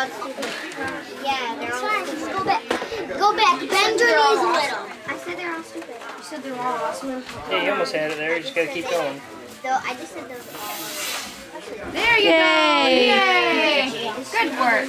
all stupid. Yeah, they're all stupid. Go back. Go back. Bend your knees a little. I said they're all stupid. You said they're all awesome. Yeah, you almost had it there. You just gotta keep going. Though I just said those all. There you Yay. go. Yay. Good work.